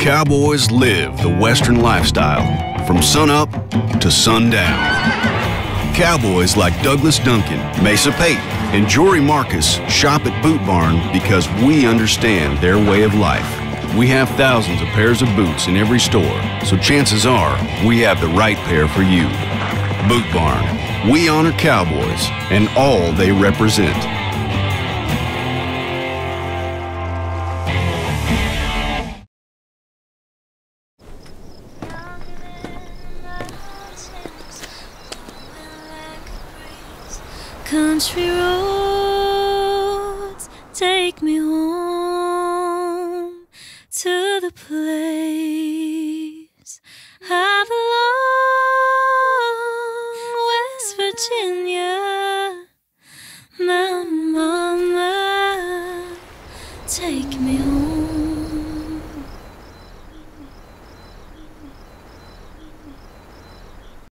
Cowboys live the Western lifestyle from sunup to sundown. Cowboys like Douglas Duncan, Mesa Pate, and Jory Marcus shop at Boot Barn because we understand their way of life. We have thousands of pairs of boots in every store, so chances are we have the right pair for you. Boot Barn. We honor Cowboys and all they represent. country roads take me home to the place I belong, West Virginia, my Mama, take me home.